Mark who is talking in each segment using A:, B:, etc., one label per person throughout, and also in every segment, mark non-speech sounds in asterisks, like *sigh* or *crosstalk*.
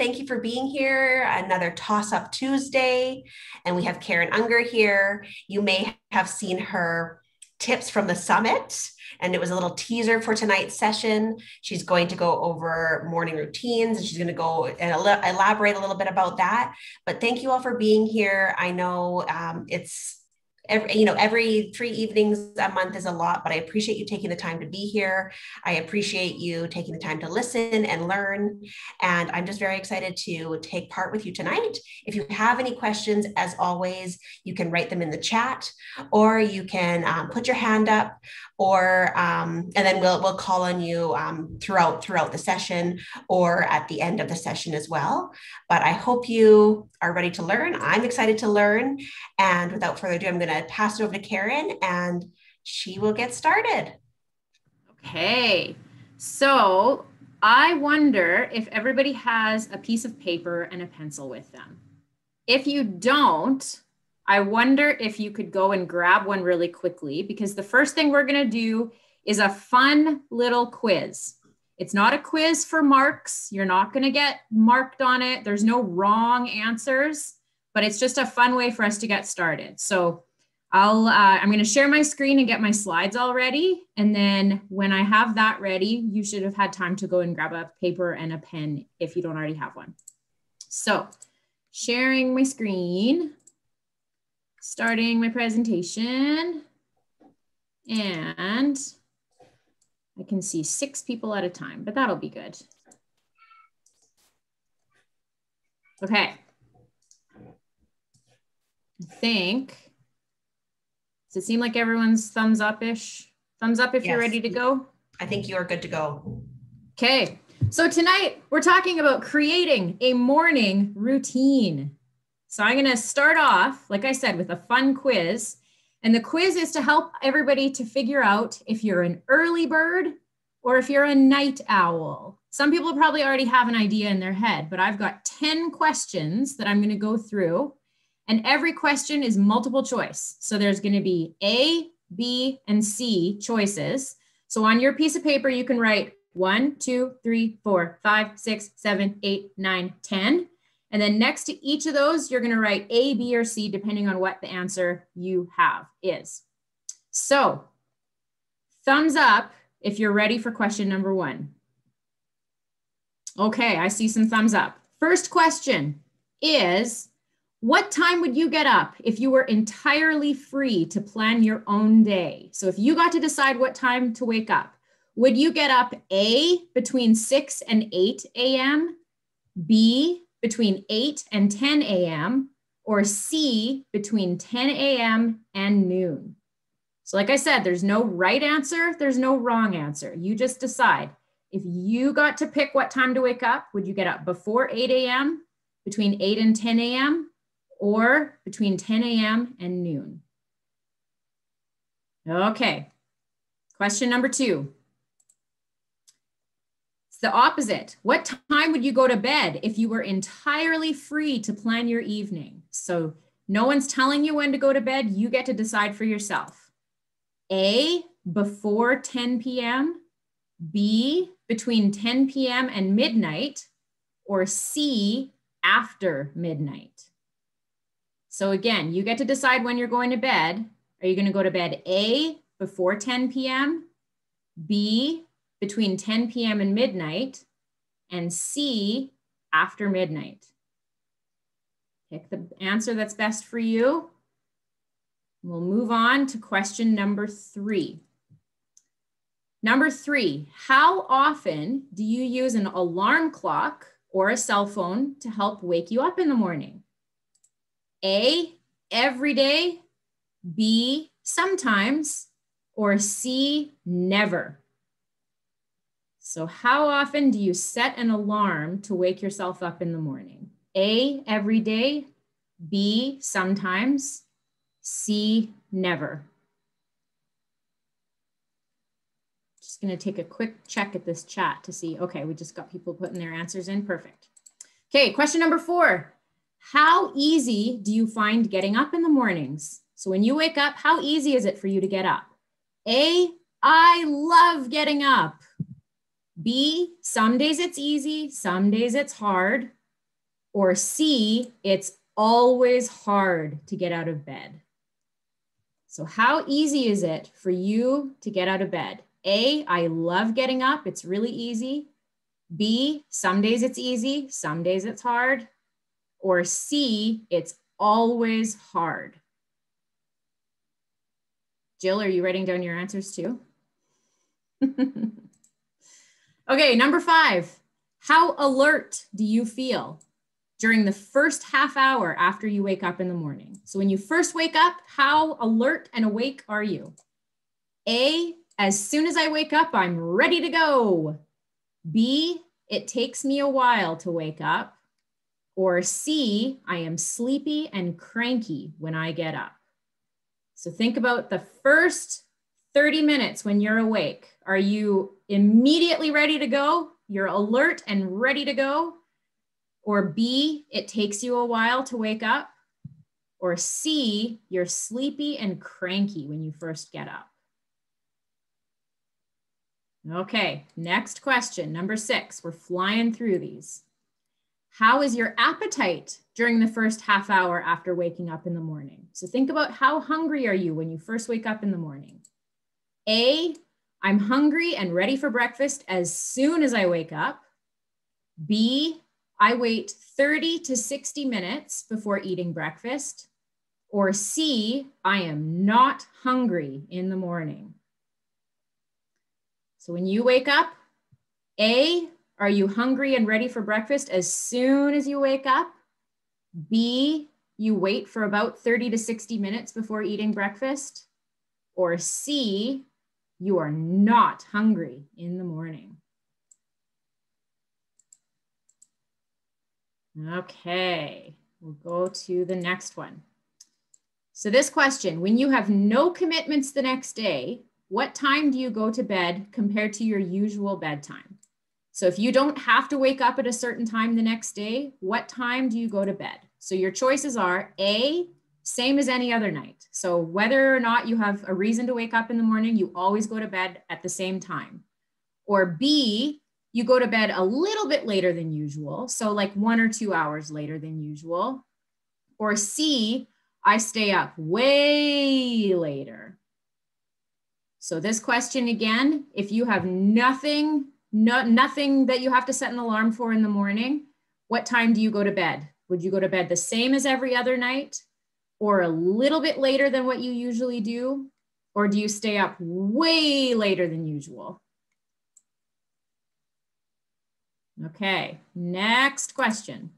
A: thank you for being here. Another Toss Up Tuesday. And we have Karen Unger here. You may have seen her tips from the summit, and it was a little teaser for tonight's session. She's going to go over morning routines and she's going to go and elaborate a little bit about that. But thank you all for being here. I know um, it's every you know every three evenings a month is a lot but i appreciate you taking the time to be here. I appreciate you taking the time to listen and learn. And i'm just very excited to take part with you tonight. If you have any questions as always you can write them in the chat or you can um, put your hand up or um, and then we'll we'll call on you um, throughout throughout the session or at the end of the session as well but i hope you are ready to learn i'm excited to learn and without further ado i'm going to pass it over to Karen and she will get started.
B: Okay. So I wonder if everybody has a piece of paper and a pencil with them. If you don't, I wonder if you could go and grab one really quickly because the first thing we're going to do is a fun little quiz. It's not a quiz for marks. You're not going to get marked on it. There's no wrong answers, but it's just a fun way for us to get started. So I'll, uh, I'm going to share my screen and get my slides all ready. And then when I have that ready, you should have had time to go and grab a paper and a pen if you don't already have one. So sharing my screen, starting my presentation, and I can see six people at a time, but that'll be good. Okay. I think does it seem like everyone's thumbs up-ish? Thumbs up if yes. you're ready to go?
A: I think you are good to go.
B: Okay. So tonight we're talking about creating a morning routine. So I'm going to start off, like I said, with a fun quiz. And the quiz is to help everybody to figure out if you're an early bird or if you're a night owl. Some people probably already have an idea in their head, but I've got 10 questions that I'm going to go through. And every question is multiple choice. So there's going to be A, B, and C choices. So on your piece of paper, you can write one, two, three, four, five, six, seven, eight, nine, 10. And then next to each of those, you're going to write A, B, or C, depending on what the answer you have is. So thumbs up if you're ready for question number one. Okay, I see some thumbs up. First question is what time would you get up if you were entirely free to plan your own day? So if you got to decide what time to wake up, would you get up A between 6 and 8 a.m., B between 8 and 10 a.m., or C between 10 a.m. and noon? So, like I said, there's no right answer, there's no wrong answer. You just decide. If you got to pick what time to wake up, would you get up before 8 a.m., between 8 and 10 a.m., or between 10 a.m. and noon. Okay, question number two. The opposite. What time would you go to bed if you were entirely free to plan your evening? So no one's telling you when to go to bed. You get to decide for yourself. A, before 10 p.m., B, between 10 p.m. and midnight, or C, after midnight. So again, you get to decide when you're going to bed. Are you going to go to bed A, before 10 p.m., B, between 10 p.m. and midnight, and C, after midnight? Pick the answer that's best for you. We'll move on to question number three. Number three, how often do you use an alarm clock or a cell phone to help wake you up in the morning? A, every day, B, sometimes, or C, never. So, how often do you set an alarm to wake yourself up in the morning? A, every day, B, sometimes, C, never. Just going to take a quick check at this chat to see. Okay, we just got people putting their answers in. Perfect. Okay, question number four. How easy do you find getting up in the mornings? So when you wake up, how easy is it for you to get up? A, I love getting up. B, some days it's easy, some days it's hard. Or C, it's always hard to get out of bed. So, how easy is it for you to get out of bed? A, I love getting up, it's really easy. B, some days it's easy, some days it's hard. Or C, it's always hard. Jill, are you writing down your answers too? *laughs* okay, number five. How alert do you feel during the first half hour after you wake up in the morning? So, when you first wake up, how alert and awake are you? A, as soon as I wake up, I'm ready to go. B, it takes me a while to wake up. Or C, I am sleepy and cranky when I get up. So think about the first 30 minutes when you're awake. Are you immediately ready to go? You're alert and ready to go? Or B, it takes you a while to wake up? Or C, you're sleepy and cranky when you first get up? Okay, next question, number six. We're flying through these. How is your appetite during the first half hour after waking up in the morning? So think about how hungry are you when you first wake up in the morning? A, I'm hungry and ready for breakfast as soon as I wake up. B, I wait 30 to 60 minutes before eating breakfast. Or C, I am not hungry in the morning. So when you wake up, A, are you hungry and ready for breakfast as soon as you wake up? B, you wait for about 30 to 60 minutes before eating breakfast? Or C, you are not hungry in the morning? Okay, we'll go to the next one. So this question, when you have no commitments the next day, what time do you go to bed compared to your usual bedtime? So if you don't have to wake up at a certain time the next day, what time do you go to bed? So your choices are A, same as any other night. So whether or not you have a reason to wake up in the morning, you always go to bed at the same time. Or B, you go to bed a little bit later than usual. So like one or two hours later than usual. Or C, I stay up way later. So this question again, if you have nothing no, nothing that you have to set an alarm for in the morning. What time do you go to bed? Would you go to bed the same as every other night or a little bit later than what you usually do? Or do you stay up way later than usual? Okay, next question.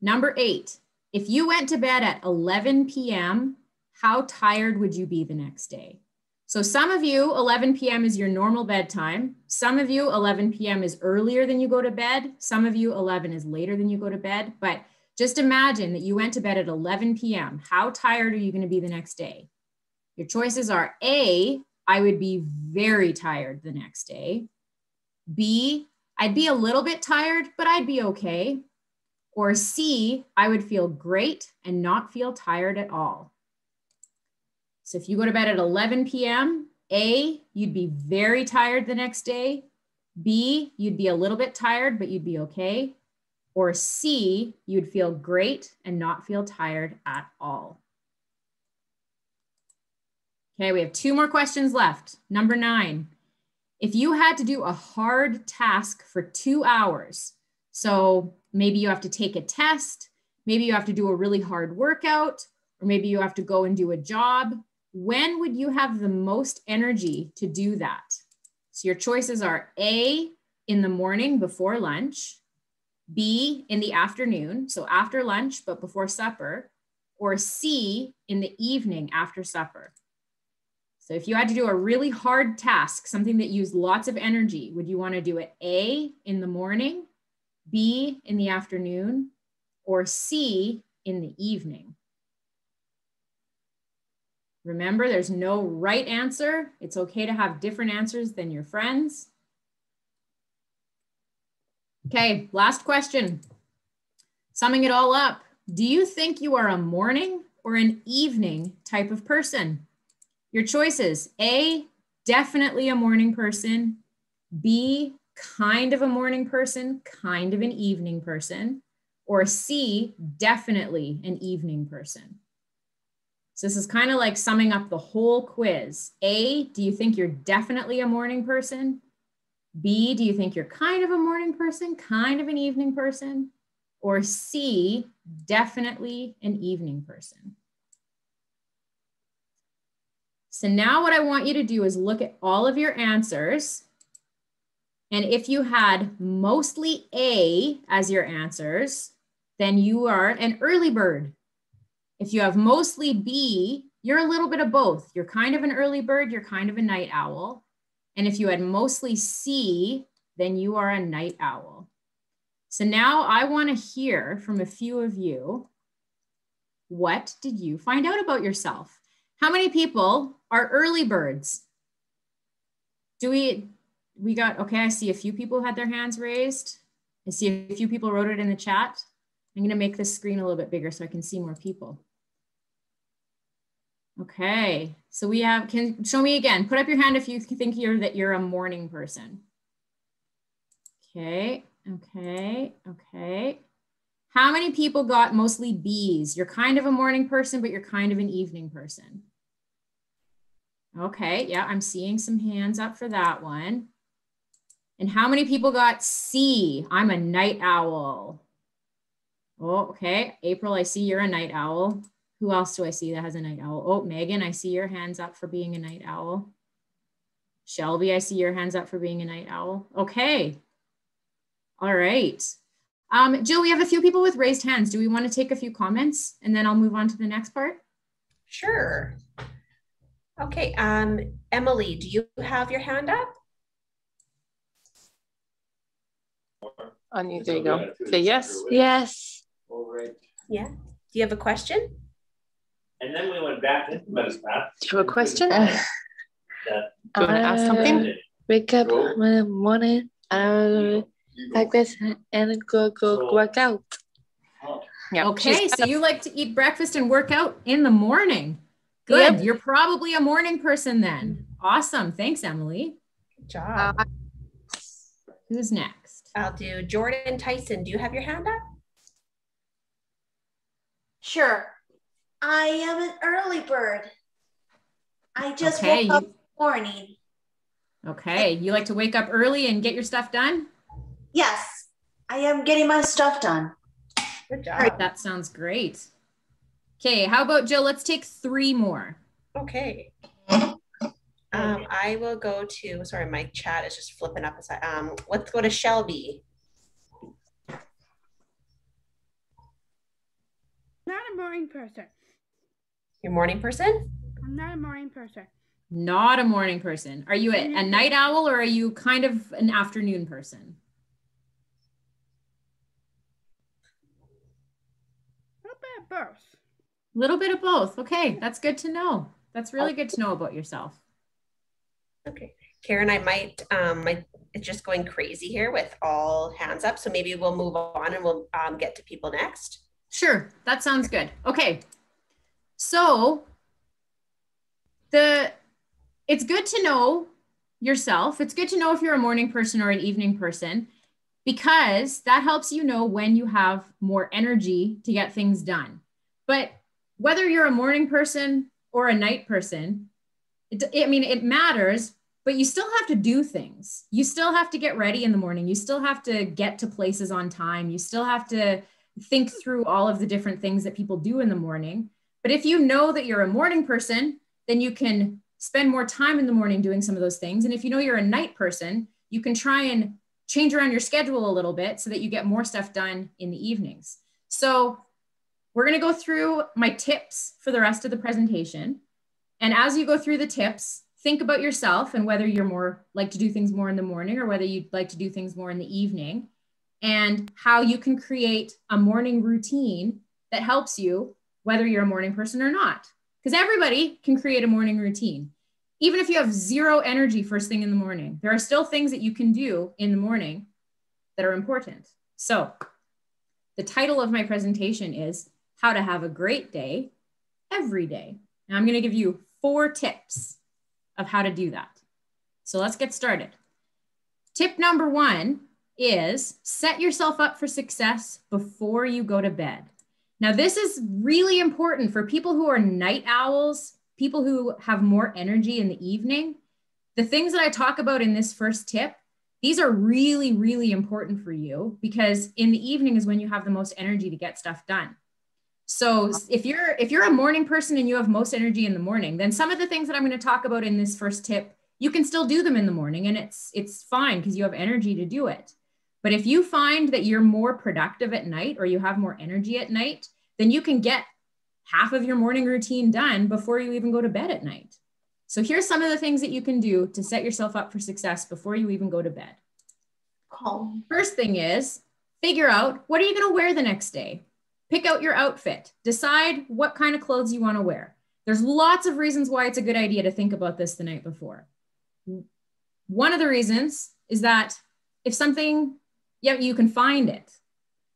B: Number eight, if you went to bed at 11 p.m., how tired would you be the next day? So some of you, 11 p.m. is your normal bedtime. Some of you, 11 p.m. is earlier than you go to bed. Some of you, 11 is later than you go to bed. But just imagine that you went to bed at 11 p.m. How tired are you going to be the next day? Your choices are A, I would be very tired the next day. B, I'd be a little bit tired, but I'd be okay. Or C, I would feel great and not feel tired at all. So if you go to bed at 11 p.m., A, you'd be very tired the next day. B, you'd be a little bit tired, but you'd be okay. Or C, you'd feel great and not feel tired at all. Okay, we have two more questions left. Number nine, if you had to do a hard task for two hours, so maybe you have to take a test, maybe you have to do a really hard workout, or maybe you have to go and do a job, when would you have the most energy to do that? So your choices are A, in the morning before lunch, B, in the afternoon, so after lunch, but before supper, or C, in the evening after supper. So if you had to do a really hard task, something that used lots of energy, would you want to do it A, in the morning, B, in the afternoon, or C, in the evening? Remember, there's no right answer. It's okay to have different answers than your friends. Okay, last question. Summing it all up, do you think you are a morning or an evening type of person? Your choices, A, definitely a morning person. B, kind of a morning person, kind of an evening person. Or C, definitely an evening person? So this is kind of like summing up the whole quiz. A, do you think you're definitely a morning person? B, do you think you're kind of a morning person, kind of an evening person? Or C, definitely an evening person? So now what I want you to do is look at all of your answers. And if you had mostly A as your answers, then you are an early bird. If you have mostly B, you're a little bit of both. You're kind of an early bird, you're kind of a night owl. And if you had mostly C, then you are a night owl. So now I wanna hear from a few of you, what did you find out about yourself? How many people are early birds? Do we, we got, okay, I see a few people had their hands raised. I see a few people wrote it in the chat. I'm gonna make this screen a little bit bigger so I can see more people. Okay, so we have, can show me again. Put up your hand if you think you're that you're a morning person. Okay, okay, okay. How many people got mostly B's? You're kind of a morning person, but you're kind of an evening person. Okay, yeah, I'm seeing some hands up for that one. And how many people got C? I'm a night owl. Oh, okay. April, I see you're a night owl. Who else do I see that has a night owl? Oh, Megan, I see your hands up for being a night owl. Shelby, I see your hands up for being a night owl. Okay. All right. Um, Jill, we have a few people with raised hands. Do we want to take a few comments and then I'll move on to the next part?
A: Sure. Okay, um, Emily, do you have your hand up?
C: On you, there you go. Say yes.
D: Yes.
A: Yeah. Do you have a question?
E: And then we went back into medicine.
C: Do you have a question?
D: Uh,
C: Do you want to ask something?
D: Wake up in the morning, uh, like this, and go go work out.
C: Yeah.
B: Okay, so you like to eat breakfast and work out in the morning. Good. Yep. You're probably a morning person then. Awesome. Thanks, Emily.
A: Good job. Uh,
B: Who's next?
A: I'll do Jordan Tyson. Do you have your hand up?
F: Sure. I am an early bird. I just okay, woke up you... morning.
B: Okay. You like to wake up early and get your stuff done?
F: Yes. I am getting my stuff done.
A: Good job.
B: That sounds great. Okay. How about Jill? Let's take three more.
A: Okay. Um, I will go to, sorry, my chat is just flipping up. Aside. Um, let's go to Shelby.
G: Not a morning person.
A: Your morning person?
G: I'm not a morning person.
B: Not a morning person. Are you a, a night owl or are you kind of an afternoon person?
G: A little bit of both.
B: A little bit of both. Okay, that's good to know. That's really good to know about yourself.
A: Okay. Karen, I might, um, my, it's just going crazy here with all hands up. So maybe we'll move on and we'll um, get to people next.
B: Sure, that sounds good. Okay, so the it's good to know yourself. It's good to know if you're a morning person or an evening person because that helps you know when you have more energy to get things done. But whether you're a morning person or a night person, it, I mean, it matters, but you still have to do things. You still have to get ready in the morning. You still have to get to places on time. You still have to think through all of the different things that people do in the morning. But if you know that you're a morning person, then you can spend more time in the morning doing some of those things. And if you know you're a night person, you can try and change around your schedule a little bit so that you get more stuff done in the evenings. So we're going to go through my tips for the rest of the presentation. And as you go through the tips, think about yourself and whether you're more like to do things more in the morning or whether you'd like to do things more in the evening and how you can create a morning routine that helps you whether you're a morning person or not. Because everybody can create a morning routine. Even if you have zero energy first thing in the morning, there are still things that you can do in the morning that are important. So, the title of my presentation is How to Have a Great Day Every Day. And I'm going to give you four tips of how to do that. So, let's get started. Tip number one is set yourself up for success before you go to bed. Now, this is really important for people who are night owls, people who have more energy in the evening. The things that I talk about in this first tip, these are really, really important for you because in the evening is when you have the most energy to get stuff done. So if you're if you're a morning person and you have most energy in the morning, then some of the things that I'm going to talk about in this first tip, you can still do them in the morning and it's it's fine because you have energy to do it. But if you find that you're more productive at night or you have more energy at night, then you can get half of your morning routine done before you even go to bed at night. So here's some of the things that you can do to set yourself up for success before you even go to bed. First thing is figure out what are you going to wear the next day? Pick out your outfit. Decide what kind of clothes you want to wear. There's lots of reasons why it's a good idea to think about this the night before. One of the reasons is that if something, yeah, you can find it.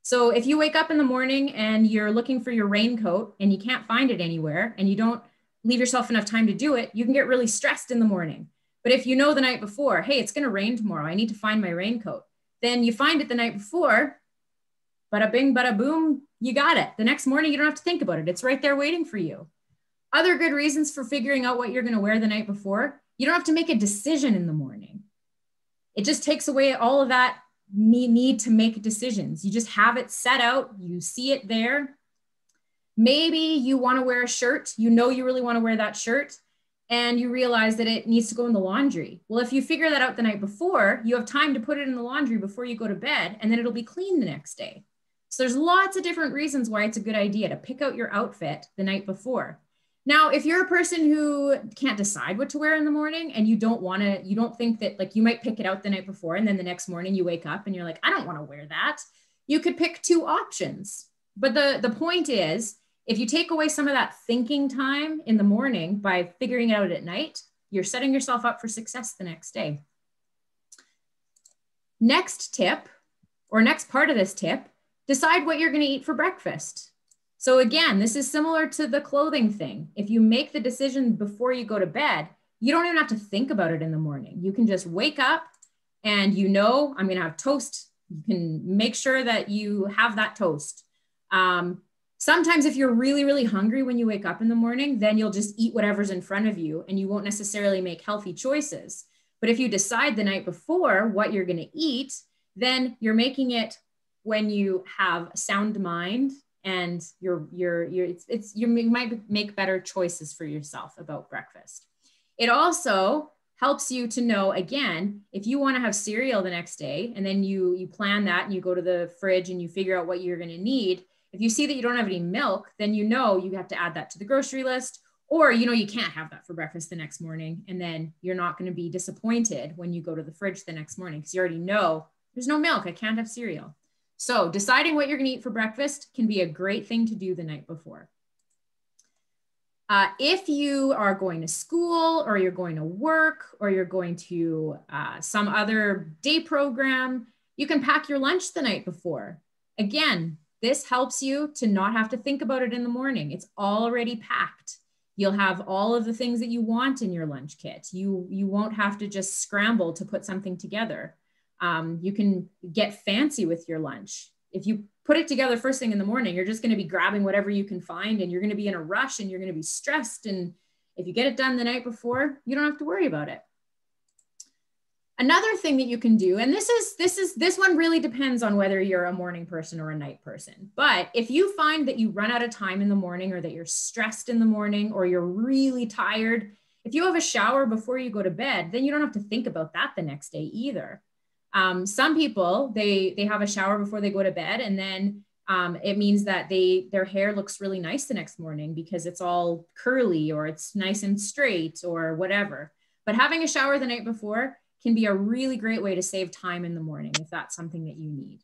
B: So if you wake up in the morning and you're looking for your raincoat and you can't find it anywhere and you don't leave yourself enough time to do it, you can get really stressed in the morning. But if you know the night before, hey, it's going to rain tomorrow, I need to find my raincoat, then you find it the night before, bada bing, bada boom, you got it. The next morning, you don't have to think about it. It's right there waiting for you. Other good reasons for figuring out what you're going to wear the night before, you don't have to make a decision in the morning. It just takes away all of that need to make decisions. You just have it set out, you see it there. Maybe you want to wear a shirt, you know you really want to wear that shirt, and you realize that it needs to go in the laundry. Well, if you figure that out the night before, you have time to put it in the laundry before you go to bed, and then it'll be clean the next day. So there's lots of different reasons why it's a good idea to pick out your outfit the night before. Now, if you're a person who can't decide what to wear in the morning and you don't want to, you don't think that like you might pick it out the night before and then the next morning you wake up and you're like, I don't want to wear that. You could pick two options. But the, the point is, if you take away some of that thinking time in the morning by figuring it out at night, you're setting yourself up for success the next day. Next tip, or next part of this tip, Decide what you're going to eat for breakfast. So, again, this is similar to the clothing thing. If you make the decision before you go to bed, you don't even have to think about it in the morning. You can just wake up and you know, I'm going to have toast. You can make sure that you have that toast. Um, sometimes, if you're really, really hungry when you wake up in the morning, then you'll just eat whatever's in front of you and you won't necessarily make healthy choices. But if you decide the night before what you're going to eat, then you're making it when you have sound mind and you're you're you're it's, it's you might make better choices for yourself about breakfast. It also helps you to know again if you want to have cereal the next day and then you you plan that and you go to the fridge and you figure out what you're going to need if you see that you don't have any milk then you know you have to add that to the grocery list or you know you can't have that for breakfast the next morning and then you're not going to be disappointed when you go to the fridge the next morning because you already know there's no milk i can't have cereal so deciding what you're going to eat for breakfast can be a great thing to do the night before. Uh, if you are going to school or you're going to work or you're going to uh, some other day program, you can pack your lunch the night before. Again, this helps you to not have to think about it in the morning. It's already packed. You'll have all of the things that you want in your lunch kit. You, you won't have to just scramble to put something together. Um, you can get fancy with your lunch. If you put it together first thing in the morning, you're just going to be grabbing whatever you can find and you're going to be in a rush and you're going to be stressed. And if you get it done the night before, you don't have to worry about it. Another thing that you can do, and this is this is this one really depends on whether you're a morning person or a night person. But if you find that you run out of time in the morning or that you're stressed in the morning or you're really tired, if you have a shower before you go to bed, then you don't have to think about that the next day either. Um, some people they they have a shower before they go to bed, and then um, it means that they their hair looks really nice the next morning because it's all curly or it's nice and straight or whatever. But having a shower the night before can be a really great way to save time in the morning if that's something that you need.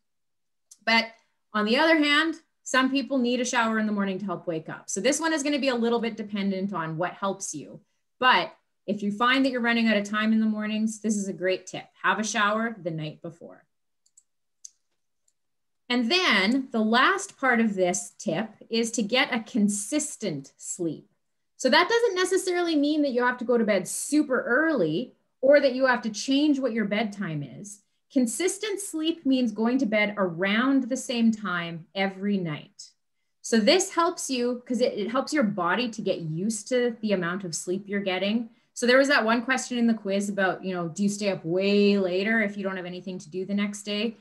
B: But on the other hand, some people need a shower in the morning to help wake up. So this one is going to be a little bit dependent on what helps you. But if you find that you're running out of time in the mornings, this is a great tip. Have a shower the night before. And then the last part of this tip is to get a consistent sleep. So that doesn't necessarily mean that you have to go to bed super early or that you have to change what your bedtime is. consistent sleep means going to bed around the same time every night. So this helps you because it, it helps your body to get used to the amount of sleep you're getting. So there was that one question in the quiz about, you know, do you stay up way later if you don't have anything to do the next day?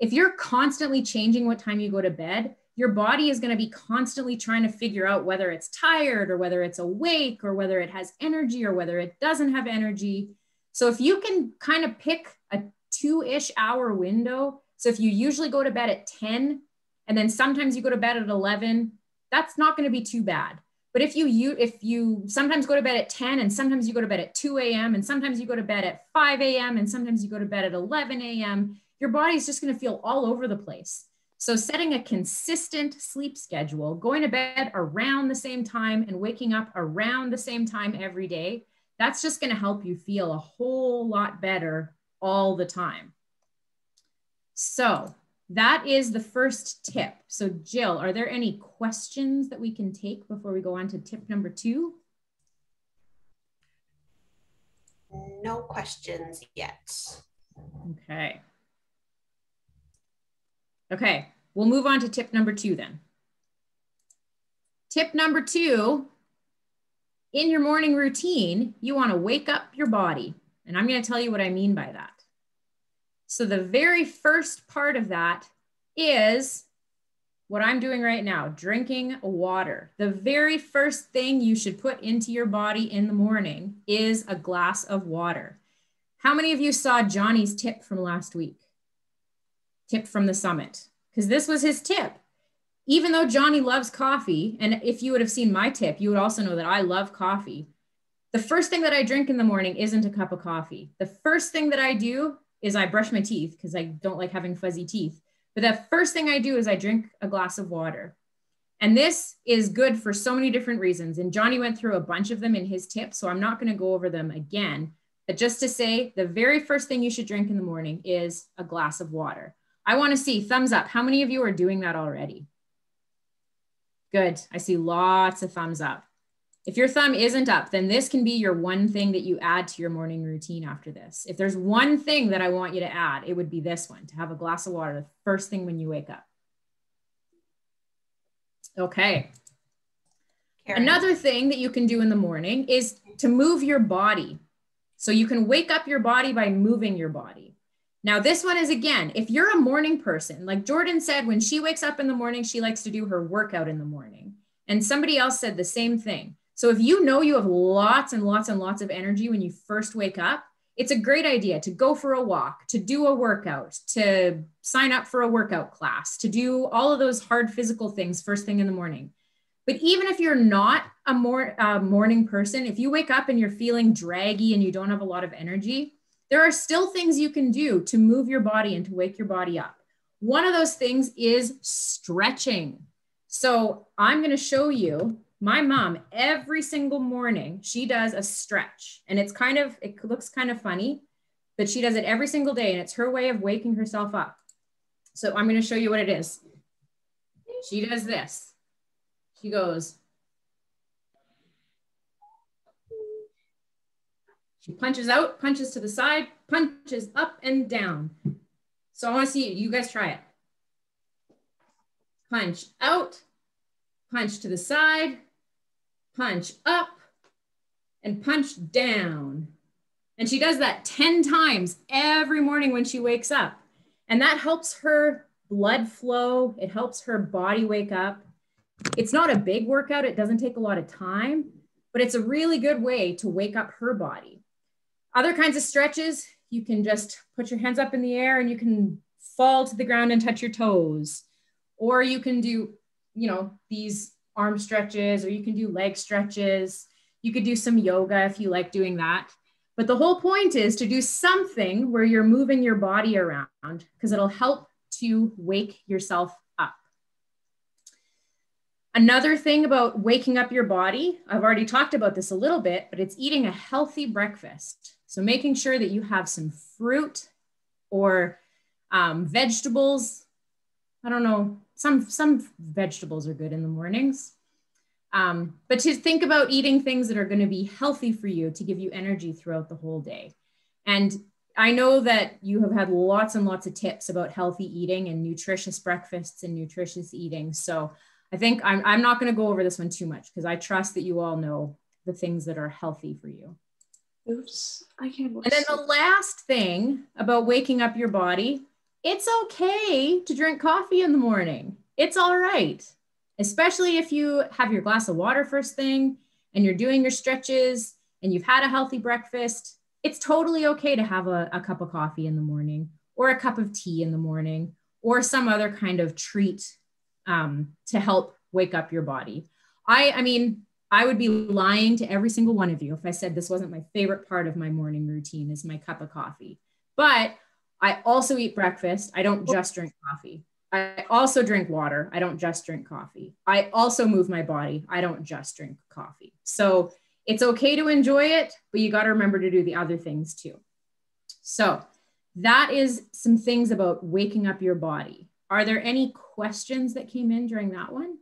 B: If you're constantly changing what time you go to bed, your body is going to be constantly trying to figure out whether it's tired or whether it's awake or whether it has energy or whether it doesn't have energy. So if you can kind of pick a two ish hour window, so if you usually go to bed at 10 and then sometimes you go to bed at 11, that's not going to be too bad. But if you, you if you sometimes go to bed at 10 and sometimes you go to bed at 2 a.m. and sometimes you go to bed at 5 a.m. and sometimes you go to bed at 11 a.m., your body's just going to feel all over the place. So setting a consistent sleep schedule, going to bed around the same time and waking up around the same time every day, that's just going to help you feel a whole lot better all the time. So that is the first tip. So Jill, are there any questions that we can take before we go on to tip number two?
A: No questions yet.
B: Okay. Okay, we'll move on to tip number two then. Tip number two, in your morning routine, you wanna wake up your body. And I'm gonna tell you what I mean by that. So the very first part of that is what I'm doing right now, drinking water. The very first thing you should put into your body in the morning is a glass of water. How many of you saw Johnny's tip from last week? Tip from the summit, because this was his tip. Even though Johnny loves coffee, and if you would have seen my tip, you would also know that I love coffee. The first thing that I drink in the morning isn't a cup of coffee. The first thing that I do is I brush my teeth because I don't like having fuzzy teeth. But the first thing I do is I drink a glass of water. And this is good for so many different reasons. And Johnny went through a bunch of them in his tips, so I'm not going to go over them again. But just to say, the very first thing you should drink in the morning is a glass of water. I want to see thumbs up. How many of you are doing that already? Good. I see lots of thumbs up. If your thumb isn't up, then this can be your one thing that you add to your morning routine after this. If there's one thing that I want you to add, it would be this one to have a glass of water the first thing when you wake up. Okay. Karen. Another thing that you can do in the morning is to move your body. So you can wake up your body by moving your body. Now, this one is again, if you're a morning person, like Jordan said, when she wakes up in the morning, she likes to do her workout in the morning. And somebody else said the same thing. So if you know you have lots and lots and lots of energy when you first wake up, it's a great idea to go for a walk, to do a workout, to sign up for a workout class, to do all of those hard physical things first thing in the morning. But even if you're not a more uh, morning person, if you wake up and you're feeling draggy and you don't have a lot of energy, there are still things you can do to move your body and to wake your body up. One of those things is stretching. So I'm going to show you my mom every single morning she does a stretch and it's kind of it looks kind of funny but she does it every single day and it's her way of waking herself up. So i'm going to show you what it is. She does this. She goes she punches out punches to the side punches up and down. So i want to see you guys try it. Punch out punch to the side punch up, and punch down. And she does that 10 times every morning when she wakes up. And that helps her blood flow, it helps her body wake up. It's not a big workout, it doesn't take a lot of time, but it's a really good way to wake up her body. Other kinds of stretches, you can just put your hands up in the air and you can fall to the ground and touch your toes. Or you can do, you know, these arm stretches or you can do leg stretches. You could do some yoga if you like doing that. But the whole point is to do something where you're moving your body around because it'll help to wake yourself up. Another thing about waking up your body, I've already talked about this a little bit, but it's eating a healthy breakfast. So making sure that you have some fruit or um, vegetables. I don't know, some some vegetables are good in the mornings um, but to think about eating things that are going to be healthy for you to give you energy throughout the whole day and I know that you have had lots and lots of tips about healthy eating and nutritious breakfasts and nutritious eating. So I think I'm, I'm not going to go over this one too much because I trust that you all know the things that are healthy for you.
H: Oops, I can't.
B: And then the last thing about waking up your body, it's okay to drink coffee in the morning. It's all right, especially if you have your glass of water first thing and you're doing your stretches and you've had a healthy breakfast. It's totally okay to have a, a cup of coffee in the morning or a cup of tea in the morning or some other kind of treat um, to help wake up your body. I, I mean, I would be lying to every single one of you if I said this wasn't my favorite part of my morning routine is my cup of coffee. But I also eat breakfast. I don't just drink coffee. I also drink water. I don't just drink coffee. I also move my body. I don't just drink coffee. So it's okay to enjoy it, but you got to remember to do the other things too. So that is some things about waking up your body. Are there any questions that came in during that one?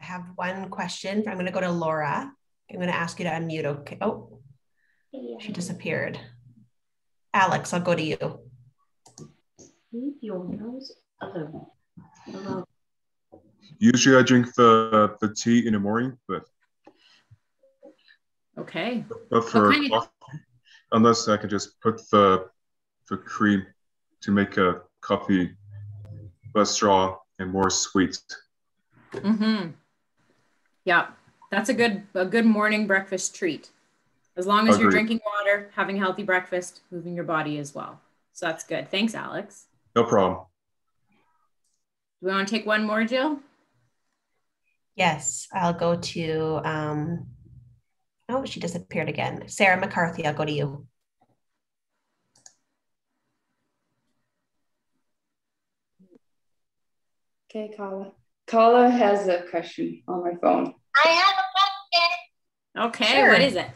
A: I have one question. I'm going to go to Laura. I'm going to ask you to unmute. Okay. Oh, she disappeared. Alex, I'll go to you.
I: Usually I drink the, the tea in the morning, but
B: Okay.
I: but for
B: kind
I: coffee, unless I can just put the the cream to make a coffee less straw and more sweet.
B: Mm-hmm. Yeah, that's a good a good morning breakfast treat. As long as you're drinking water, having a healthy breakfast, moving your body as well. So that's good. Thanks, Alex.
I: No problem.
B: Do we want to take one more, Jill?
A: Yes, I'll go to, um, oh, she disappeared again. Sarah McCarthy, I'll go to you.
J: Okay, Kala. Kala has a question on my phone.
K: I have a question.
B: Okay,
A: Sure.
B: what is it?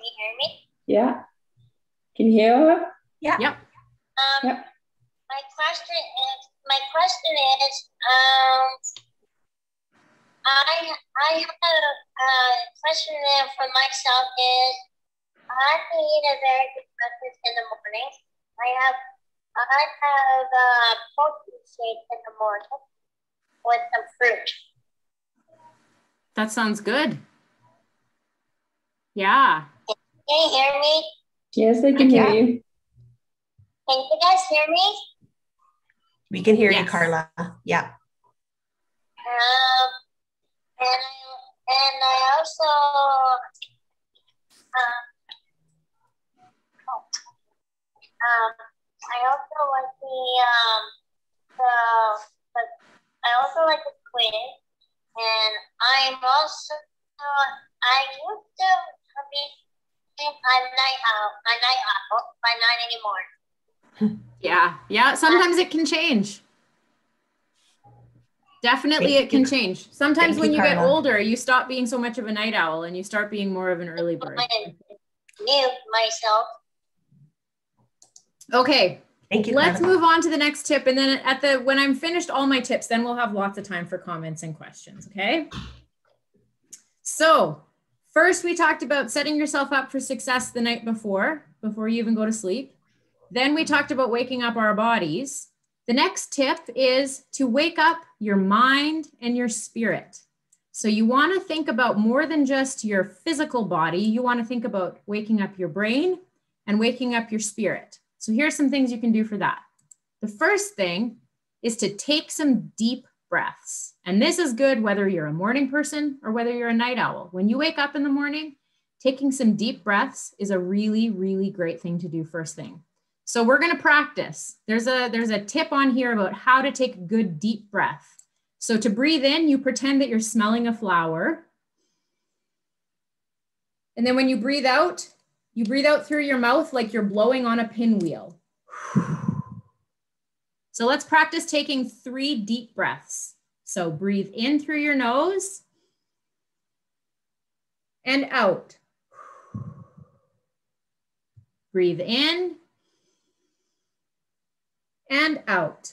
K: Can you hear me?
J: Yeah. Can you hear her?
B: Yep.
K: Um,
J: Yep.
K: my question is, my question is, um, I I have a, a question there for myself is, I eat a very good breakfast in the morning. I have I have a protein shake in the morning with some fruit.
B: That sounds good. Yeah.
K: Can you hear me?
J: Yes, I can hear you.
K: Can you guys hear me?
A: We can hear you, Carla. Yeah.
K: Um, and I and I also um, oh, um I also like the um the, the I also like the quiz and I'm also I used to be a night owl a night owl but not anymore. *laughs*
B: Yeah. Yeah. Sometimes it can change. Definitely
A: Thank
B: it can
A: you.
B: change. Sometimes
A: Thank
B: when
A: you,
B: you get older, you stop being so much of a night owl and you start being more of an early bird.
K: I mute myself.
B: Okay.
A: Thank you.
B: Let's
A: Carla.
B: move on to the next tip. And then at the when I'm finished all my tips, then we'll have lots of time for comments and questions. Okay. So first we talked about setting yourself up for success the night before, before you even go to sleep. Then we talked about waking up our bodies. The next tip is to wake up your mind and your spirit. So you want to think about more than just your physical body. You want to think about waking up your brain and waking up your spirit. So here's some things you can do for that. The first thing is to take some deep breaths. And this is good whether you're a morning person or whether you're a night owl. When you wake up in the morning, taking some deep breaths is a really, really great thing to do first thing. So we're going to practice. There's a there's a tip on here about how to take a good deep breath. So to breathe in, you pretend that you're smelling a flower. And then when you breathe out, you breathe out through your mouth like you're blowing on a pinwheel. So let's practice taking three deep breaths. So breathe in through your nose and out. Breathe in and out.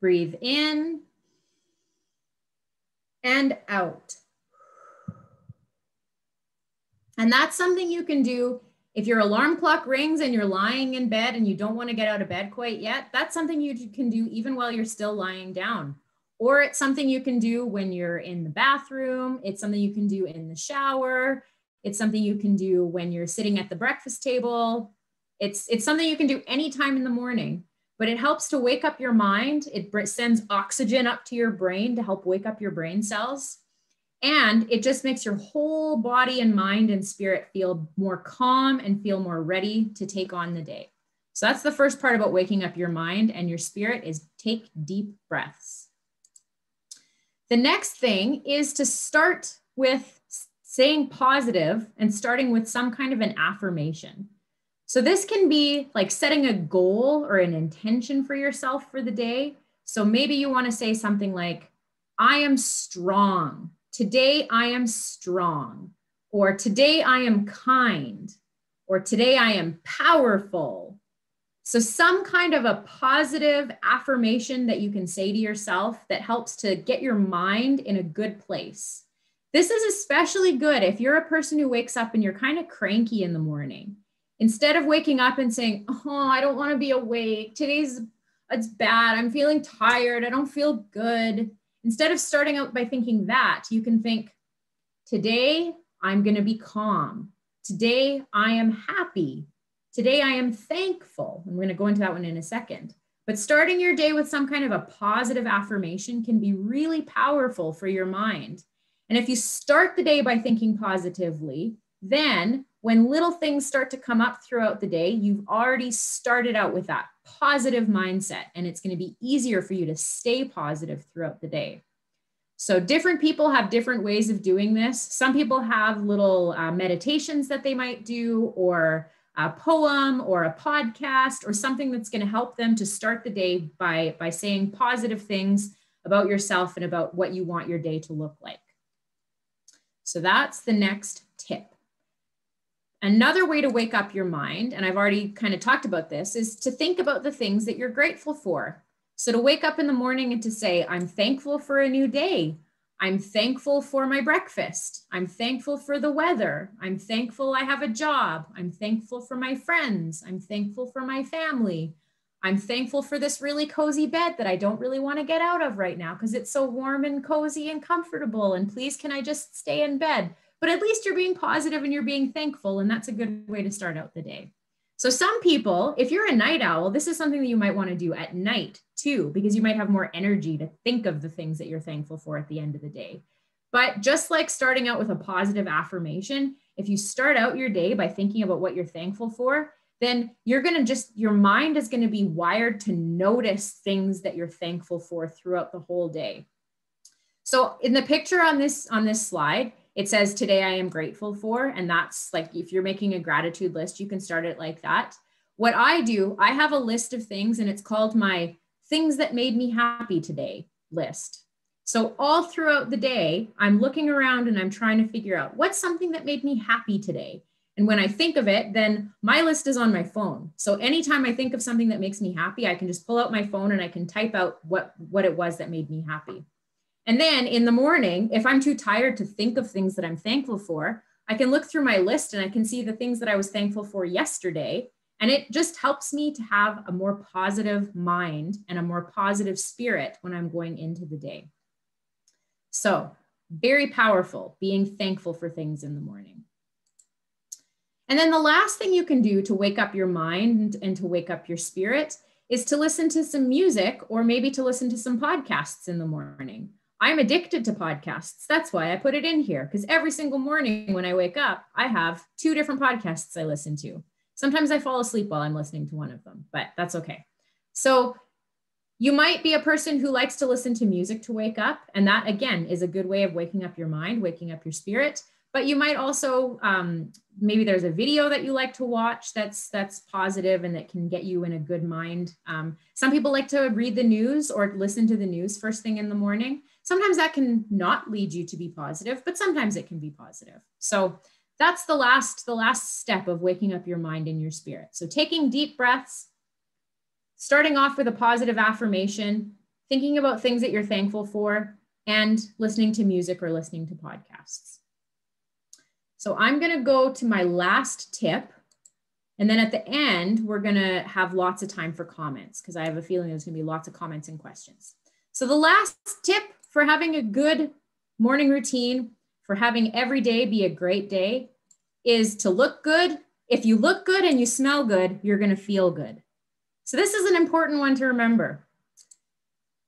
B: Breathe in and out. And that's something you can do if your alarm clock rings and you're lying in bed and you don't want to get out of bed quite yet. That's something you can do even while you're still lying down. Or it's something you can do when you're in the bathroom. It's something you can do in the shower. It's something you can do when you're sitting at the breakfast table. It's, it's something you can do anytime in the morning, but it helps to wake up your mind. It sends oxygen up to your brain to help wake up your brain cells. And it just makes your whole body and mind and spirit feel more calm and feel more ready to take on the day. So that's the first part about waking up your mind and your spirit is take deep breaths. The next thing is to start with saying positive and starting with some kind of an affirmation. So this can be like setting a goal or an intention for yourself for the day. So maybe you want to say something like, I am strong. Today I am strong. Or today I am kind. Or today I am powerful. So, some kind of a positive affirmation that you can say to yourself that helps to get your mind in a good place. This is especially good if you're a person who wakes up and you're kind of cranky in the morning. Instead of waking up and saying, Oh, I don't want to be awake. Today's it's bad. I'm feeling tired. I don't feel good. Instead of starting out by thinking that, you can think, Today I'm going to be calm. Today I am happy. Today I am thankful. I'm going to go into that one in a second. But starting your day with some kind of a positive affirmation can be really powerful for your mind. And if you start the day by thinking positively, then when little things start to come up throughout the day, you've already started out with that positive mindset, and it's going to be easier for you to stay positive throughout the day. So, different people have different ways of doing this. Some people have little uh, meditations that they might do, or a poem or a podcast or something that's going to help them to start the day by, by saying positive things about yourself and about what you want your day to look like. So that's the next tip. Another way to wake up your mind, and I've already kind of talked about this, is to think about the things that you're grateful for. So to wake up in the morning and to say, I'm thankful for a new day. I'm thankful for my breakfast. I'm thankful for the weather. I'm thankful I have a job. I'm thankful for my friends. I'm thankful for my family. I'm thankful for this really cozy bed that I don't really want to get out of right now because it's so warm and cozy and comfortable. And please, can I just stay in bed? But at least you're being positive and you're being thankful. And that's a good way to start out the day. So, some people, if you're a night owl, this is something that you might want to do at night too, because you might have more energy to think of the things that you're thankful for at the end of the day. But just like starting out with a positive affirmation, if you start out your day by thinking about what you're thankful for, then you're going to just, your mind is going to be wired to notice things that you're thankful for throughout the whole day. So in the picture on this on this slide, it says today I am grateful for and that's like if you're making a gratitude list, you can start it like that. What I do, I have a list of things and it's called my things that made me happy today list. So all throughout the day, I'm looking around and I'm trying to figure out what's something that made me happy today. And when I think of it, then my list is on my phone. So anytime I think of something that makes me happy, I can just pull out my phone and I can type out what, what it was that made me happy. And then in the morning, if I'm too tired to think of things that I'm thankful for, I can look through my list and I can see the things that I was thankful for yesterday and it just helps me to have a more positive mind and a more positive spirit when I'm going into the day. So, very powerful, being thankful for things in the morning. And then the last thing you can do to wake up your mind and to wake up your spirit is to listen to some music or maybe to listen to some podcasts in the morning. I'm addicted to podcasts. That's why I put it in here because every single morning when I wake up, I have two different podcasts I listen to. Sometimes I fall asleep while I'm listening to one of them, but that's okay. So you might be a person who likes to listen to music to wake up. And that, again, is a good way of waking up your mind, waking up your spirit. But you might also, um, maybe there's a video that you like to watch that's that's positive and that can get you in a good mind. Um, some people like to read the news or listen to the news first thing in the morning. Sometimes that can not lead you to be positive, but sometimes it can be positive. So that's the last the last step of waking up your mind and your spirit so taking deep breaths starting off with a positive affirmation thinking about things that you're thankful for and listening to music or listening to podcasts So I'm going to go to my last tip. And then at the end, we're going to have lots of time for comments because I have a feeling there's going to be lots of comments and questions. So the last tip for having a good morning routine, for having every day be a great day, is to look good. If you look good and you smell good, you're going to feel good. So this is an important one to remember.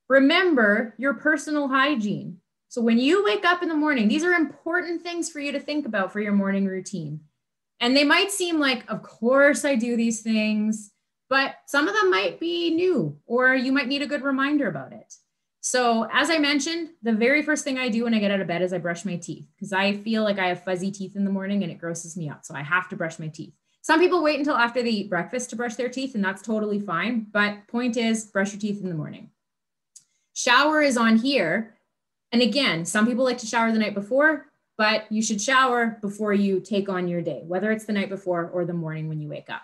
B: Remember your personal hygiene. So when you wake up in the morning, these are important things for you to think about for your morning routine. And they might seem like, of course I do these things, but some of them might be new or you might need a good reminder about it. So, as I mentioned, the very first thing I do when I get out of bed is I brush my teeth because I feel like I have fuzzy teeth in the morning and it grosses me out. So, I have to brush my teeth. Some people wait until after they eat breakfast to brush their teeth, and that's totally fine. But point is, brush your teeth in the morning. Shower is on here. And again, some people like to shower the night before, but you should shower before you take on your day, whether it's the night before or the morning when you wake up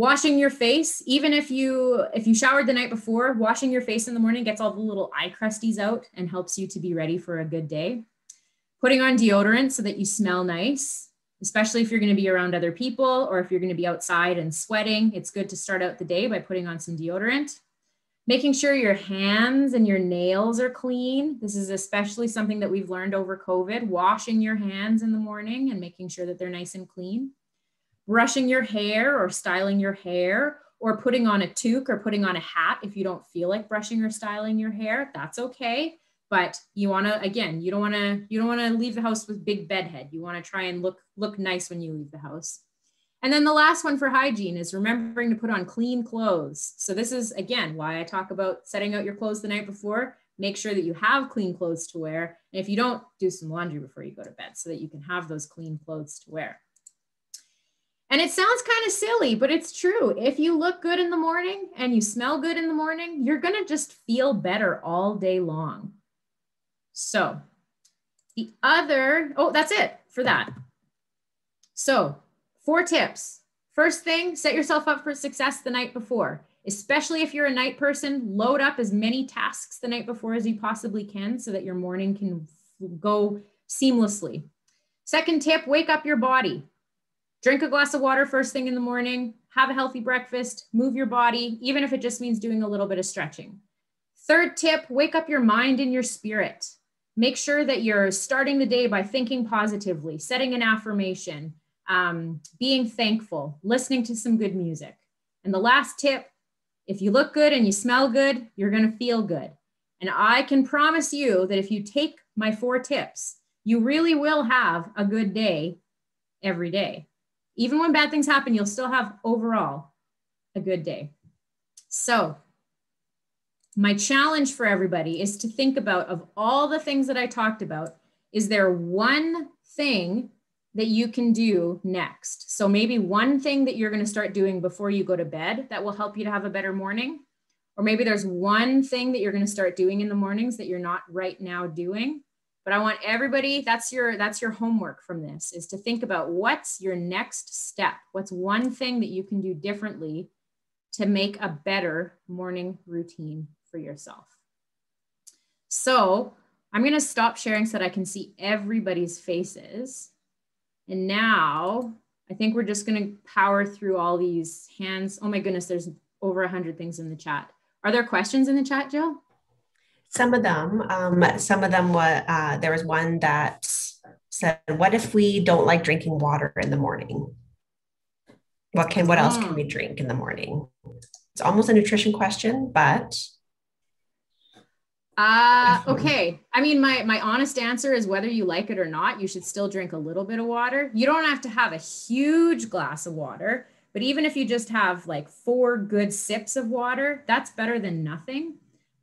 B: washing your face even if you if you showered the night before washing your face in the morning gets all the little eye crusties out and helps you to be ready for a good day. Putting on deodorant so that you smell nice especially if you're going to be around other people or if you're going to be outside and sweating it's good to start out the day by putting on some deodorant. Making sure your hands and your nails are clean. This is especially something that we've learned over covid washing your hands in the morning and making sure that they're nice and clean brushing your hair or styling your hair or putting on a toque or putting on a hat if you don't feel like brushing or styling your hair that's okay. But you want to again you don't want to you don't want to leave the house with big bed head you want to try and look look nice when you leave the house. And then the last one for hygiene is remembering to put on clean clothes. So this is again why i talk about setting out your clothes the night before. Make sure that you have clean clothes to wear. And if you don't do some laundry before you go to bed so that you can have those clean clothes to wear and it sounds kind of silly, but it's true. If you look good in the morning and you smell good in the morning, you're going to just feel better all day long. So, the other, oh, that's it for that. So, four tips. First thing, set yourself up for success the night before. Especially if you're a night person, load up as many tasks the night before as you possibly can so that your morning can go seamlessly. Second tip, wake up your body. Drink a glass of water first thing in the morning, have a healthy breakfast, move your body, even if it just means doing a little bit of stretching. Third tip wake up your mind and your spirit. Make sure that you're starting the day by thinking positively, setting an affirmation, um, being thankful, listening to some good music. And the last tip if you look good and you smell good, you're going to feel good. And I can promise you that if you take my four tips, you really will have a good day every day even when bad things happen, you'll still have overall a good day. So, my challenge for everybody is to think about of all the things that I talked about, is there one thing that you can do next? So, maybe one thing that you're going to start doing before you go to bed that will help you to have a better morning. Or maybe there's one thing that you're going to start doing in the mornings that you're not right now doing but i want everybody that's your that's your homework from this is to think about what's your next step. What's one thing that you can do differently to make a better morning routine for yourself? So i'm going to stop sharing so that i can see everybody's faces. And now i think we're just going to power through all these hands. Oh my goodness there's over 100 things in the chat. Are there questions in the chat jill
A: some of them, um, some of them, were, uh, there was one that said, what if we don't like drinking water in the morning? What can, what else can we hmm. drink in the morning? It's almost a nutrition question, but.
B: Uh, okay. I mean, my, my honest answer is whether you like it or not, you should still drink a little bit of water. You don't have to have a huge glass of water, but even if you just have like four good sips of water, that's better than nothing.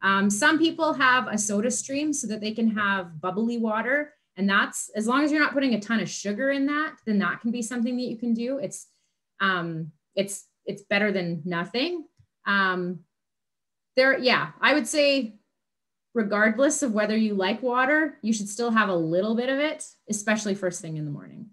B: Um, some people have a soda stream so that they can have bubbly water. And that's as long as you're not putting a ton of sugar in that, then that can be something that you can do. It's um, it's it's better than nothing. Um, there, yeah, I would say regardless of whether you like water, you should still have a little bit of it, especially first thing in the morning.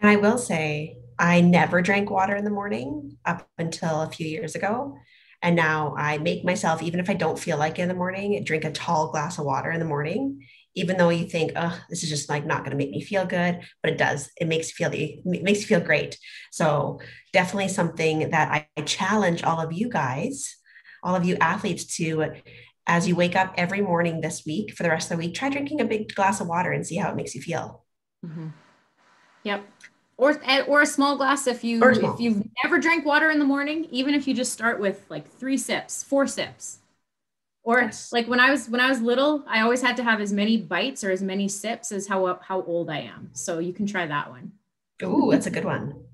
A: And I will say, I never drank water in the morning up until a few years ago. And now I make myself, even if I don't feel like it in the morning, drink a tall glass of water in the morning. even though you think, oh, this is just like not going to make me feel good, but it does. It makes you feel the makes you feel great. So definitely something that I, I challenge all of you guys, all of you athletes to, as you wake up every morning this week for the rest of the week, try drinking a big glass of water and see how it makes you feel.
B: Mhm. Yep. Or or a small glass if you if you've never drank water in the morning, even if you just start with like three sips, four sips. Or
A: Yes.
B: like when I was when I was little, I always had to have as many bites or as many sips as how how old I am. So you can try that one.
A: Ooh, that's a good one.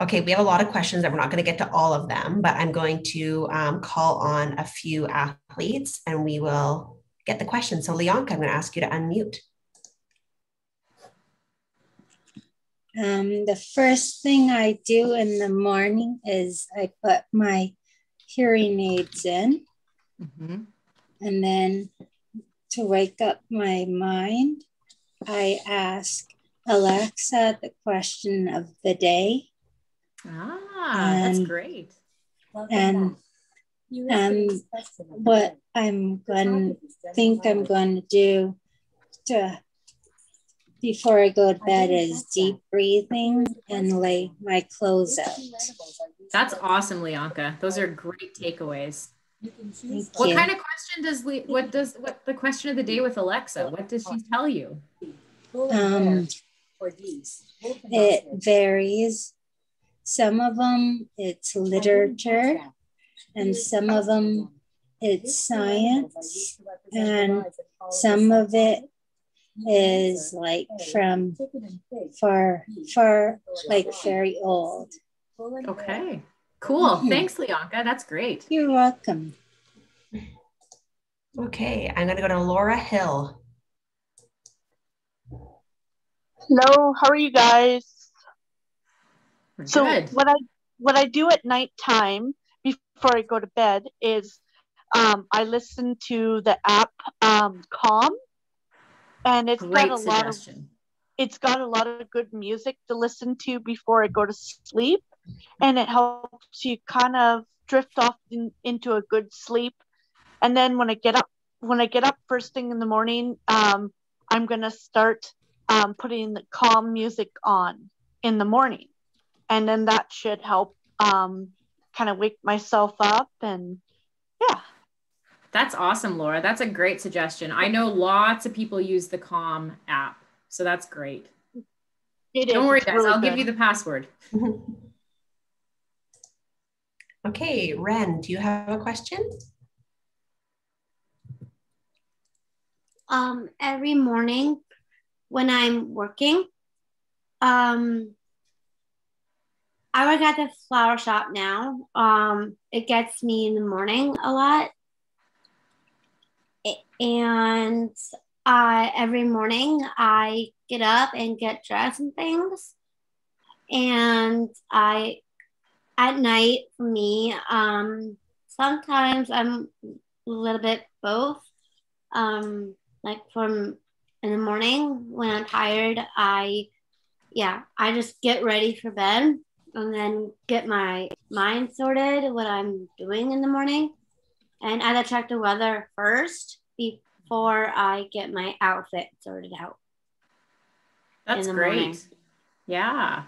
A: Okay, we have a lot of questions that we're not going to get to all of them, but I'm going to um, call on a few athletes and we will get the questions. So, Leonka, I'm going to ask you to unmute.
L: Um, the first thing I do in the morning is I put my hearing aids in,
B: Mhm.
L: and then to wake up my mind, I ask Alexa the question of the day.
B: Ah, that's
L: And-
B: great.
L: And and what I'm going to think I'm going to do to before I go to bed is deep breathing and lay my clothes out.
B: That's awesome, Leonka. Those are great takeaways.
L: Thank
B: What
L: you.
B: kind of question does Le- what does what the question of the day with Alexa? What does she tell you?
L: Um, it varies. Some of them it's literature, and some of them it's science, and some of it is like from far, far, like very old.
B: Okay. Cool. Thanks, Leonka. That's great.
L: You're welcome.
A: Okay, I'm going to go to Laura Hill.
M: Hello, how are you guys?
B: We're
M: So
B: good.
M: what I what I do at nighttime before I go to bed is um, I listen to the app um, Calm, and it's
B: Great
M: got a lot of it's got a lot of good music to listen to before I go to sleep, and it helps you kind of drift off in, into a good sleep. And then when I get up, when I get up first thing in the morning, um, I'm gonna start um, putting the calm music on in the morning, and then that should help um, kind of wake myself up. And yeah,
B: That's awesome, Laura. That's a great suggestion. I know lots of people use the Calm app, so that's great.
M: it
B: Don't
M: is.
B: worry, guys.
M: really
B: I'll give you the password. *laughs*
A: Okay, Ren, do you have a question?
F: um every morning when I'm working. Um I work at the flower shop now. Um it gets me in the morning a lot. And I every morning I get up and get dressed and things. And I at night for me, um sometimes I'm a little bit both. Um like from in the morning when I'm tired, I yeah, I just get ready for bed and then get my mind sorted what I'm doing in the morning. And I check the weather first before I get my outfit sorted out.
B: That's great.
F: morning.
B: Yeah.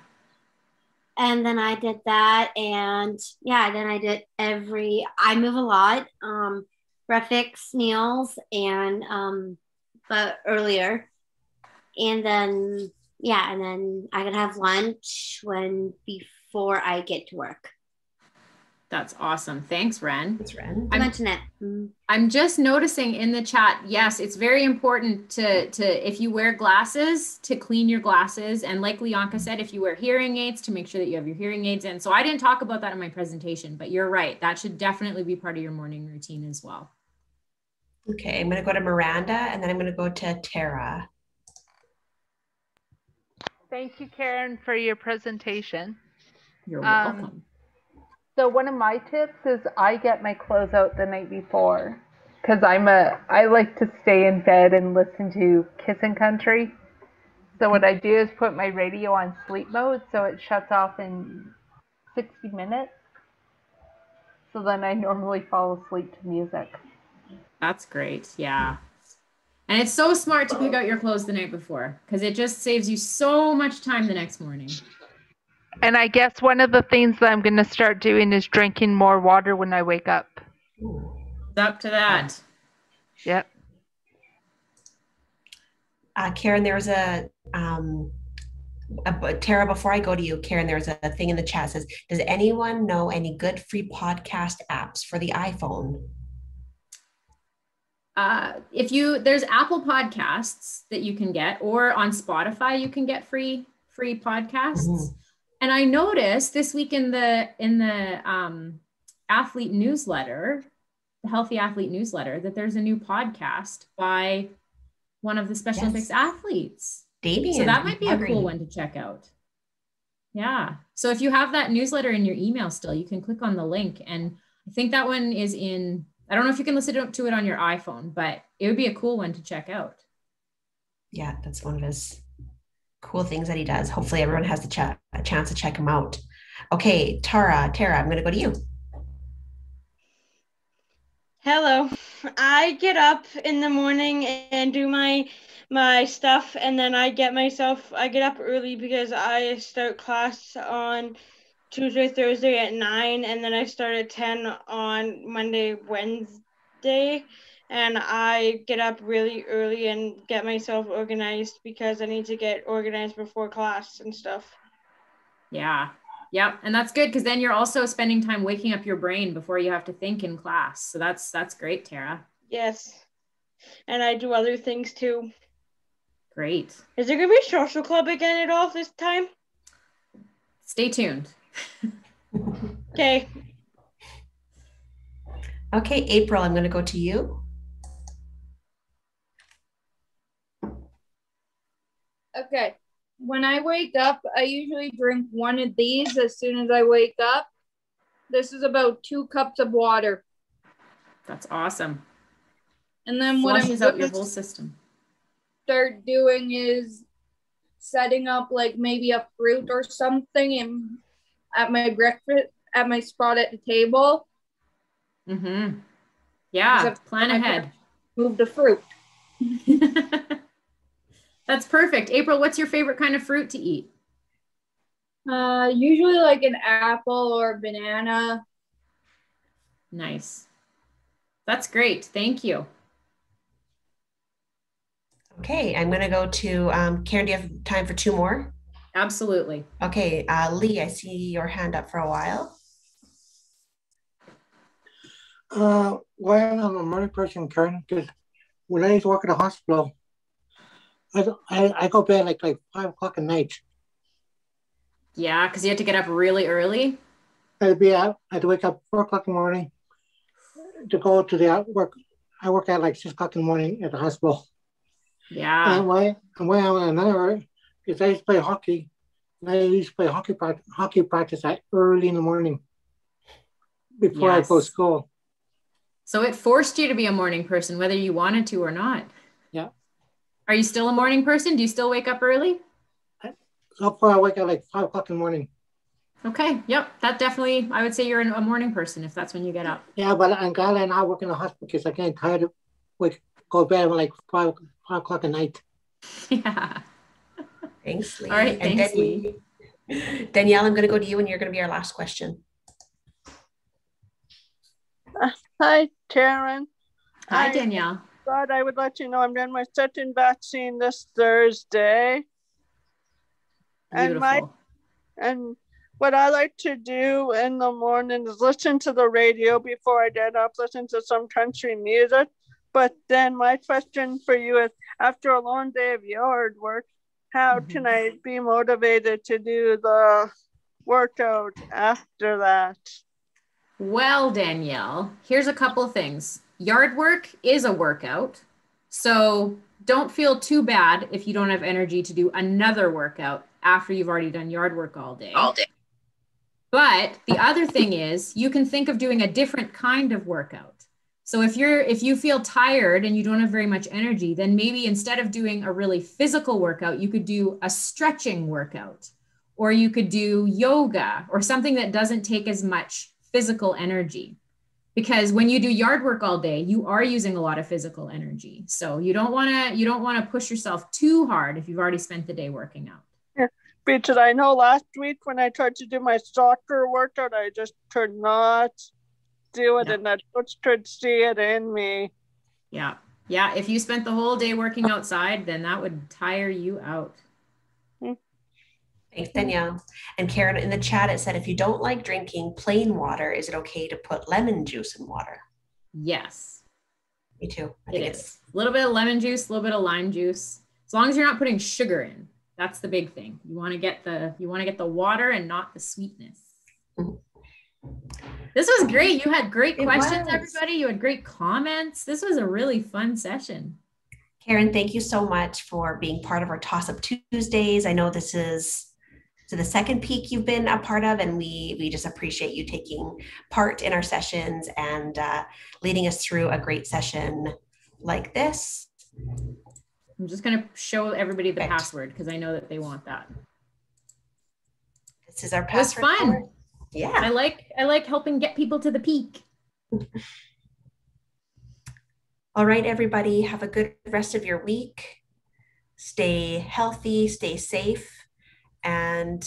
F: and then I did that, and yeah, then I did every. I move a lot, um, breakfast meals, and um, but earlier, and then yeah, and then I could have lunch when before I get to work.
B: That's awesome. Thanks, Ren.
A: Thanks, Ren.
F: I
B: I'm-
F: mentioned it.
B: I'm just noticing in the chat, yes, it's very important to to if you wear glasses to clean your glasses and like Leonka said, if you wear hearing aids to make sure that you have your hearing aids in. So I didn't talk about that in my presentation, but you're right. That should definitely be part of your morning routine as well.
A: Okay, I'm going to go to Miranda and then I'm going to go to Tara.
N: Thank you, Karen, for your presentation.
B: You're
N: Um,
B: welcome.
N: So one of my tips is I get my clothes out the night before because I'm a I like to stay in bed and listen to Kissing Country. So what I do is put my radio on sleep mode so it shuts off in 60 minutes. So then I normally fall asleep to music.
B: That's great. Yeah. And it's so smart to pick out your clothes the night before because it just saves you so much time the next morning.
N: And I guess one of the things that I'm going to start doing is drinking more water when I wake up.
B: It's up to that.
N: Yep.
A: Uh, Karen, there's a, um, a, Tara, before I go to you, Karen, there's a thing in the chat says, does anyone know any good free podcast apps for the iPhone?
B: Uh, if you there's Apple Podcasts that you can get, or on Spotify you can get free free podcasts.
A: Mhm.
B: And I noticed this week in the in the um, athlete newsletter, the Healthy Athlete newsletter, that there's a new podcast by one of the Special
A: Yes.
B: Olympics athletes.
A: Damien.
B: So that might be a cool one to check out. Yeah. So if you have that newsletter in your email still, you can click on the link. And I think that one is in, I don't know if you can listen to- to it on your iPhone, but it would be a cool one to check out.
A: Yeah, that's one of his cool things that he does. Hopefully, everyone has the chat a chance to check him out. Okay, Tara, Tara, I'm going to go to you.
O: Hello. I get up in the morning and do my my stuff and then I get myself I get up early because I start class on Tuesday, Thursday at 9 and then I start at 10 on Monday, Wednesday and I get up really early and get myself organized because I need to get organized before class and stuff.
B: Yeah. Yep. And that's good because then you're also spending time waking up your brain before you have to think in class. So that's that's great, Tara.
O: Yes. And I do other things too.
B: Great.
O: Is there gonna be a social club again at all this time?
B: Stay tuned.
O: Okay.
A: Okay, April, I'm going to go to you.
P: Okay. When I wake up, I usually drink one of these as soon as I wake up. This is about two cups of water.
B: That's awesome.
P: And then what I'm
B: out your whole system.
P: start doing is setting up like maybe a fruit or something in, at my breakfast at my spot at the table.
B: Mm-hmm. Yeah. Plan ahead.
P: Move the fruit. *laughs*
B: That's perfect. April, what's your favorite kind of fruit to eat?
P: Uh, usually like an apple or a banana.
B: Nice. That's great. Thank you.
A: Okay, I'm going to go to um, Karen. Do you have time for two more?
B: Absolutely.
A: Okay, uh, Lee, I see your hand up for a while.
Q: Uh, well, I'm a morning person, Karen, because when I used to work at a hospital, I, I, I go to bed like like five o'clock at night.
B: Yeah, because you had to get up really early.
Q: I'd be out. I had to wake up four o'clock in the morning to go to the uh, work. I work at like six o'clock in the morning at the hospital.
B: Yeah.
Q: And why? And why I'm another because I used to play hockey. And I used to play hockey practice, hockey practice at early in the morning before I go to school.
B: So it forced you to be a morning person, whether you wanted to or not.
Q: Yeah.
B: Are you still a morning person? Do you still wake up early?
Q: So far, I wake up like five o'clock in the morning.
B: Okay. Yep. That definitely, I would say you're a morning person if that's when you get up.
Q: Yeah, but I'm glad I now work in the hospital because I get tired of like go to bed at like five, five o'clock at night. *laughs*
B: Yeah.
A: Thanks, Lee.
B: All right,
A: And
B: thanks,
A: Dan- Danielle, I'm going to go to you, and you're going to be our last question.
R: Uh, hi, Karen.
B: Hi,
R: I
B: Danielle.
R: Thought I would let you know I'm getting my second vaccine this Thursday. Beautiful. And my and what I like to do in the morning is listen to the radio before I get up, listen to some country music. But then my question for you is after a long day of yard work, how mm-hmm. can I be motivated to do the workout after that?
B: Well, Danielle, here's a couple of things. Yard work is a workout. So don't feel too bad if you don't have energy to do another workout after you've already done yard work all day.
S: All day.
B: But the other thing is you can think of doing a different kind of workout. So if you're if you feel tired and you don't have very much energy, then maybe instead of doing a really physical workout, you could do a stretching workout or you could do yoga or something that doesn't take as much physical energy. Because when you do yard work all day, you are using a lot of physical energy. So you don't want to you don't want to push yourself too hard if you've already spent the day working out.
R: Yeah, because I know last week when I tried to do my soccer workout, I just could not do it, and I just could see it in me.
B: Yeah. Yeah, if you spent the whole day working outside, then that would tire you out.
A: Thanks, Danielle. And Karen, in the chat, it said if you don't like drinking plain water, is it okay to put lemon juice in water?
B: Yes.
A: Me too. I
B: It
A: think
B: is. A little bit of lemon juice, a little bit of lime juice. As long as you're not putting sugar in. That's the big thing. You want to get the you want to get the water and not the sweetness. Mm-hmm. This was great. You had great
A: It
B: questions,
A: was.
B: everybody. You had great comments. This was a really fun session.
A: Karen, thank you so much for being part of our Toss Up Tuesdays. I know this is so the second peak you've been a part of, and we we just appreciate you taking part in our sessions and uh, leading us through a great session like this.
B: I'm just going to show everybody the password because I know that they want that.
A: This is our
B: It was fun.
A: Yeah.
B: I like I like helping get people to the peak. *laughs*
A: All right, everybody, have a good rest of your week. Stay healthy, stay safe, and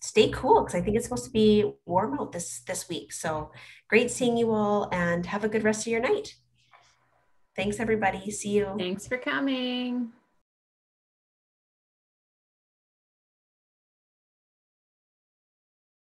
A: stay cool because I think it's supposed to be warm out this this week. So great seeing you all, and have a good rest of your night. Thanks, everybody. See you.
B: Thanks for coming.